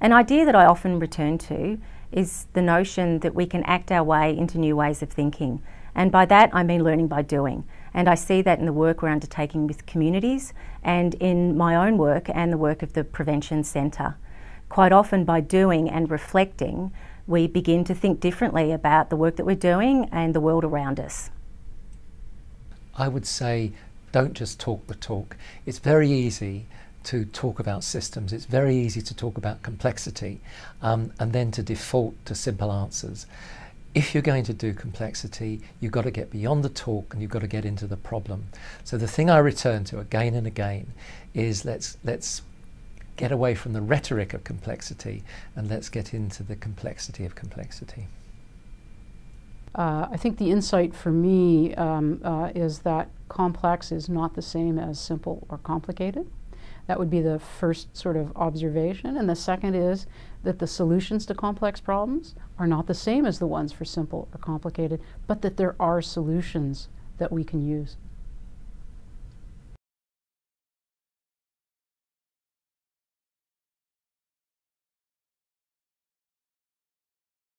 An idea that I often return to is the notion that we can act our way into new ways of thinking. And by that, I mean learning by doing. And I see that in the work we're undertaking with communities and in my own work and the work of the Prevention Centre. Quite often, by doing and reflecting, we begin to think differently about the work that we're doing and the world around us. I would say don't just talk the talk. It's very easy to talk about systems, it's very easy to talk about complexity um, and then to default to simple answers if you're going to do complexity, you've got to get beyond the talk and you've got to get into the problem. So the thing I return to again and again is let's let's get away from the rhetoric of complexity and let's get into the complexity of complexity. Uh, I think the insight for me um, uh, is that complex is not the same as simple or complicated. That would be the first sort of observation. And the second is that the solutions to complex problems are not the same as the ones for simple or complicated, but that there are solutions that we can use.